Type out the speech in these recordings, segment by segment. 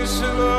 Jerusalem.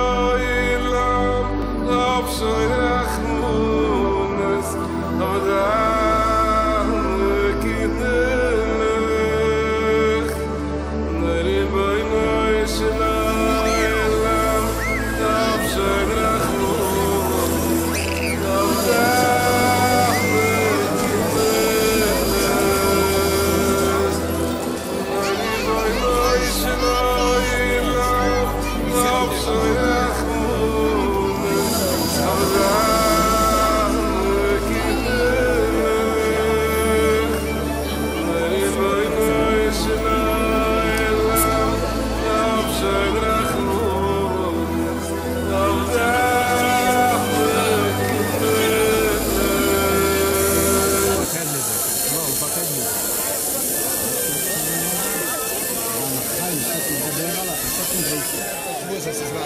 Business is not.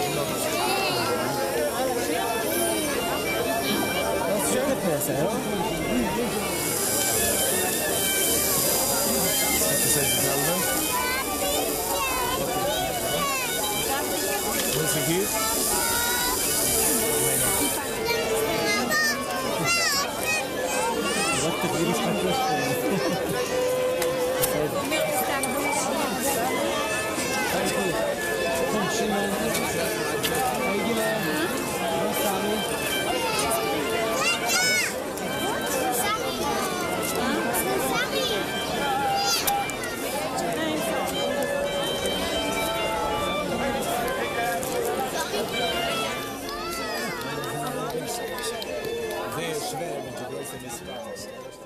Let's the here. What the beautiful question. Peraí.